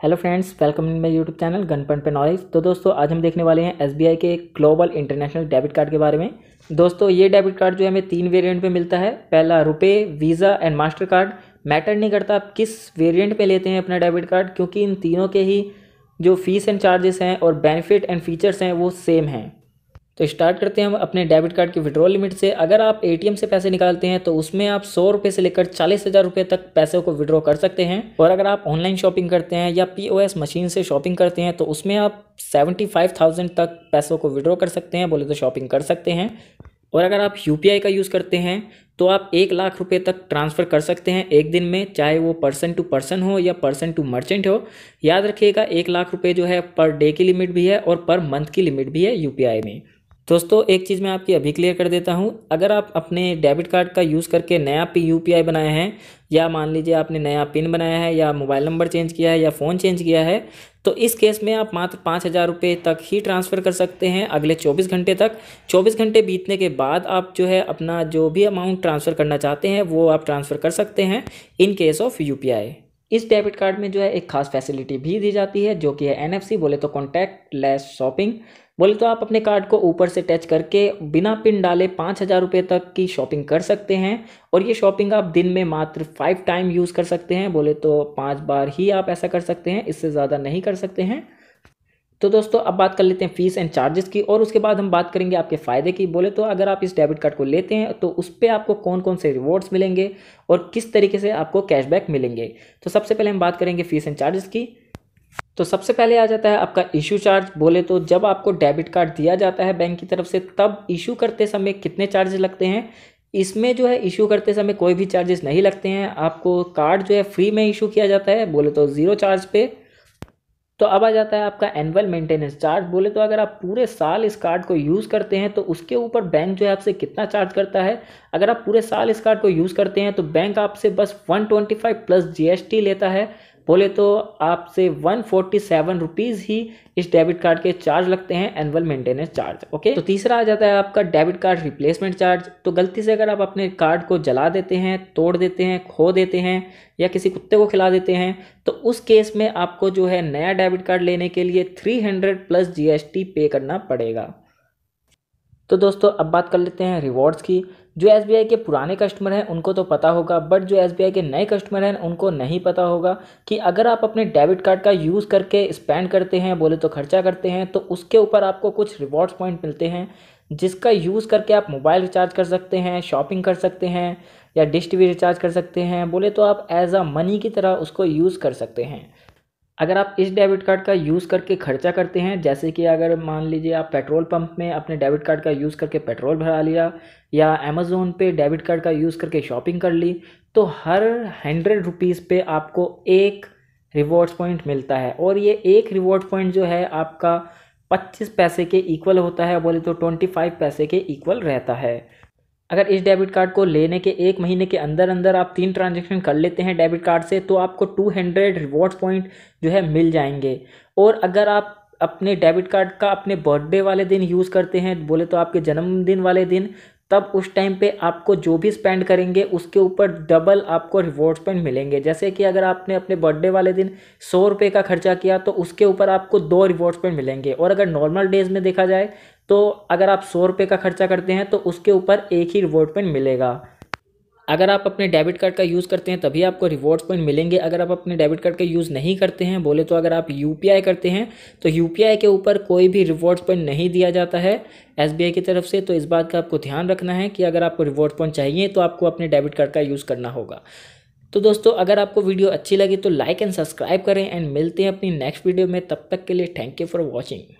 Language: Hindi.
Hello friends, welcome in my YouTube channel गनपन पे नॉलेज। तो दोस्तों, आज हम देखने वाले हैं एसबीआई के ग्लोबल इंटरनेशनल डेबिट कार्ड के बारे में। दोस्तों, ये डेबिट कार्ड जो है हमें तीन वेरिएंट पे मिलता है। पहला रुपए visa and master card. Matter नहीं करता आप किस वेरिएंट पे लेते हैं अपना डेबिट कार्ड, क्योंकि इन तीनों के ही जो फ़ीस एंड चार्जेस हैं और बेनिफिट एंड फीचर्स हैं वो सेम हैं। तो स्टार्ट करते हैं हम अपने डेबिट कार्ड की विड्रॉल लिमिट से। अगर आप एटीएम से पैसे निकालते हैं तो उसमें आप सौ रुपये से लेकर चालीस हज़ार रुपये तक पैसे को विड्रॉ कर सकते हैं। और अगर आप ऑनलाइन शॉपिंग करते हैं या पीओएस मशीन से शॉपिंग करते हैं तो उसमें आप सेवेंटी फाइव थाउज़ेंड तक पैसों को विड्रॉ कर सकते हैं, बोले तो शॉपिंग कर सकते हैं। और अगर आप यूपीआई का यूज़ करते हैं तो आप एक लाख रुपए तक ट्रांसफ़र कर सकते हैं एक दिन में, चाहे वो पर्सन टू पर्सन हो या पर्सन टू मर्चेंट हो। याद रखिएगा, एक लाख रुपए जो है पर डे की लिमिट भी है और पर मंथ की लिमिट भी है यूपीआई में। दोस्तों, एक चीज़ मैं आपकी अभी क्लियर कर देता हूँ। अगर आप अपने डेबिट कार्ड का यूज़ करके नया पी यू पी आई बनाया है, या मान लीजिए आपने नया पिन बनाया है, या मोबाइल नंबर चेंज किया है, या फ़ोन चेंज किया है तो इस केस में आप मात्र पाँच हज़ार रुपये तक ही ट्रांसफ़र कर सकते हैं अगले चौबीस घंटे तक। चौबीस घंटे बीतने के बाद आप जो है अपना जो भी अमाउंट ट्रांसफ़र करना चाहते हैं, वो आप ट्रांसफ़र कर सकते हैं in case of U P I इस डेबिट कार्ड में जो है एक खास फैसिलिटी भी दी जाती है, जो कि है एनएफसी बोले तो कॉन्टैक्ट लेस शॉपिंग बोले तो आप अपने कार्ड को ऊपर से टच करके बिना पिन डाले पाँच हज़ार रुपये तक की शॉपिंग कर सकते हैं, और ये शॉपिंग आप दिन में मात्र फाइव टाइम यूज़ कर सकते हैं। बोले तो पाँच बार ही आप ऐसा कर सकते हैं, इससे ज़्यादा नहीं कर सकते हैं। तो दोस्तों, अब बात कर लेते हैं फ़ीस एंड चार्जेस की और उसके बाद हम बात करेंगे आपके फ़ायदे की। बोले तो अगर आप इस डेबिट कार्ड को लेते हैं तो उस पर आपको कौन कौन से रिवॉर्ड्स मिलेंगे और किस तरीके से आपको कैशबैक मिलेंगे? तो सबसे पहले हम बात करेंगे फ़ीस एंड चार्जेस की। तो सबसे पहले आ जाता है आपका इशू चार्ज बोले तो जब आपको डेबिट कार्ड दिया जाता है बैंक की तरफ़ से, तब इशू करते समय कितने चार्जेस लगते हैं? इसमें जो है इशू करते समय कोई भी चार्जेस नहीं लगते हैं। आपको कार्ड जो है फ्री में इशू किया जाता है। बोले तो ज़ीरो चार्ज पे तो अब आ जाता है आपका एनुअल मेंटेनेंस चार्ज बोले तो अगर आप पूरे साल इस कार्ड को यूज़ करते हैं तो उसके ऊपर बैंक जो है आपसे कितना चार्ज करता है? अगर आप पूरे साल इस कार्ड को यूज़ करते हैं तो बैंक आपसे बस 125 प्लस जीएसटी लेता है। बोले तो आपसे वन फोर्टी सेवन रुपीज़ ही इस डेबिट कार्ड के चार्ज लगते हैं एनुअल मेंटेनेंस चार्ज ओके तो तीसरा आ जाता है आपका डेबिट कार्ड रिप्लेसमेंट चार्ज तो गलती से अगर आप अपने कार्ड को जला देते हैं, तोड़ देते हैं, खो देते हैं या किसी कुत्ते को खिला देते हैं तो उस केस में आपको जो है नया डेबिट कार्ड लेने के लिए थ्री हंड्रेड प्लस जीएसटी पे करना पड़ेगा। तो दोस्तों, अब बात कर लेते हैं रिवॉर्ड्स की। जो एसबीआई के पुराने कस्टमर हैं, उनको तो पता होगा बट जो एसबीआई के नए कस्टमर हैं, उनको नहीं पता होगा कि अगर आप अपने डेबिट कार्ड का यूज़ करके स्पेंड करते हैं, बोले तो खर्चा करते हैं तो उसके ऊपर आपको कुछ रिवॉर्ड्स पॉइंट मिलते हैं, जिसका यूज़ करके आप मोबाइल रिचार्ज कर सकते हैं शॉपिंग कर सकते हैं, या डिश टी रिचार्ज कर सकते हैं, बोले तो आप एज अ मनी की तरह उसको यूज़ कर सकते हैं। अगर आप इस डेबिट कार्ड का यूज़ करके खर्चा करते हैं, जैसे कि अगर मान लीजिए आप पेट्रोल पंप में अपने डेबिट कार्ड का यूज़ करके पेट्रोल भरा लिया, या अमेज़ोन पे डेबिट कार्ड का यूज़ करके शॉपिंग कर ली तो हर हंड्रेड रुपीज़ पे आपको एक रिवॉर्ड्स पॉइंट मिलता है। और ये एक रिवॉर्ड पॉइंट जो है, आपका पच्चीस पैसे के इक्वल होता है, बोले तो ट्वेंटी फाइव पैसे के इक्वल रहता है। अगर इस डेबिट कार्ड को लेने के एक महीने के अंदर अंदर आप तीन ट्रांजेक्शन कर लेते हैं डेबिट कार्ड से तो आपको टू हंड्रेड रिवॉर्ड्स पॉइंट जो है मिल जाएँगे। और अगर आप अपने डेबिट कार्ड का अपने बर्थडे वाले दिन यूज़ करते हैं, बोले तो आपके जन्मदिन वाले दिन, तब उस टाइम पे आपको जो भी स्पेंड करेंगे, उसके ऊपर डबल आपको रिवॉर्ड्स पॉइंट मिलेंगे। जैसे कि अगर आपने अपने बर्थडे वाले दिन सौ रुपये का खर्चा किया तो उसके ऊपर आपको दो रिवॉर्ड्स पॉइंट मिलेंगे। और अगर नॉर्मल डेज़ में देखा जाए तो अगर आप सौ रुपये का खर्चा करते हैं तो उसके ऊपर एक ही रिवॉर्ड पॉइंट मिलेगा। अगर आप अपने डेबिट कार्ड का यूज़ करते हैं, तभी आपको रिवॉर्ड्स पॉइंट मिलेंगे। अगर आप अपने डेबिट कार्ड का यूज़ नहीं करते हैं, बोले तो अगर आप यूपीआई करते हैं तो यूपीआई के ऊपर कोई भी रिवॉर्ड्स पॉइंट नहीं दिया जाता है एसबीआई की तरफ़ से। तो इस बात का आपको ध्यान रखना है कि अगर आपको रिवॉर्ड पॉइंट चाहिए तो आपको अपने डेबिट कार्ड का यूज़ करना होगा। तो दोस्तों, अगर आपको वीडियो अच्छी लगी तो लाइक एंड सब्सक्राइब करें। एंड मिलते हैं अपनी नेक्स्ट वीडियो में। तब तक के लिए थैंक यू फॉर वॉचिंग